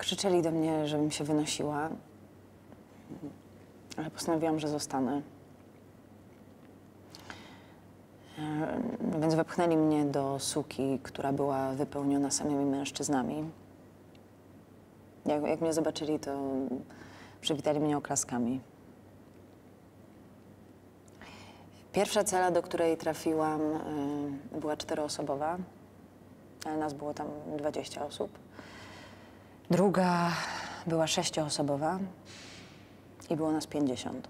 Krzyczeli do mnie, żebym się wynosiła, ale postanowiłam, że zostanę. E, Więc wepchnęli mnie do suki, która była wypełniona samymi mężczyznami. Jak, jak mnie zobaczyli, to przywitali mnie oklaskami. Pierwsza cela, do której trafiłam, y, była czteroosobowa, ale nas było tam 20 osób. Druga była sześcioosobowa i było nas 50.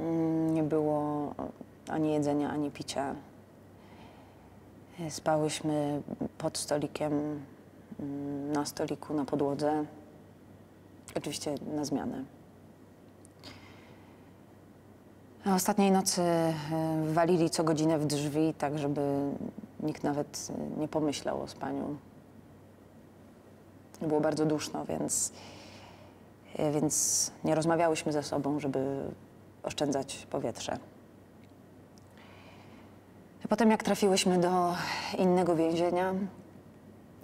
Mm, Nie było ani jedzenia, ani picia. Spałyśmy pod stolikiem, mm, na stoliku, na podłodze. Oczywiście na zmianę. Ostatniej nocy e, walili co godzinę w drzwi, tak żeby nikt nawet nie pomyślał o spaniu. Było bardzo duszno, więc, e, więc nie rozmawiałyśmy ze sobą, żeby oszczędzać powietrze. Potem jak trafiłyśmy do innego więzienia,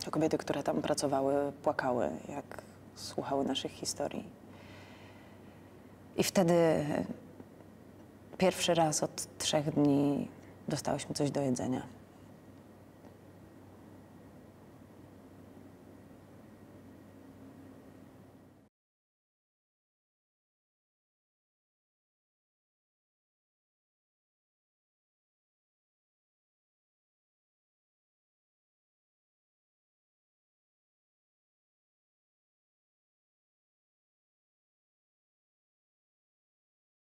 to kobiety, które tam pracowały, płakały, jak słuchały naszych historii. I wtedy Pierwszy raz od trzech dni dostałyśmy coś do jedzenia.